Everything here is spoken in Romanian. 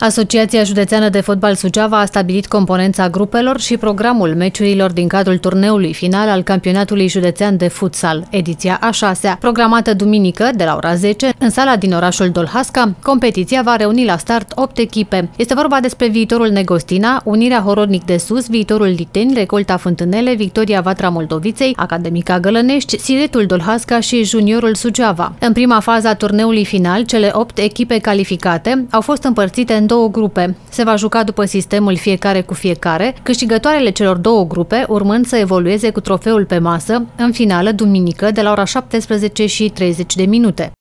Asociația Județeană de Fotbal Suceava a stabilit componența grupelor și programul meciurilor din cadrul turneului final al campionatului județean de futsal, ediția a 6 Programată duminică de la ora 10 în sala din orașul Dolhasca, competiția va reuni la start 8 echipe. Este vorba despre viitorul Negostina, Unirea Horodnic de Sus, viitorul Liteni, Recolta Fântânele, Victoria Vatra Moldoviței, Academica Gălănești, Siretul Dolhasca și Juniorul Suceava. În prima fază a turneului final, cele 8 echipe calificate au fost împărțite în două grupe. Se va juca după sistemul fiecare cu fiecare, câștigătoarele celor două grupe urmând să evolueze cu trofeul pe masă, în finală duminică de la ora 17 și 30 de minute.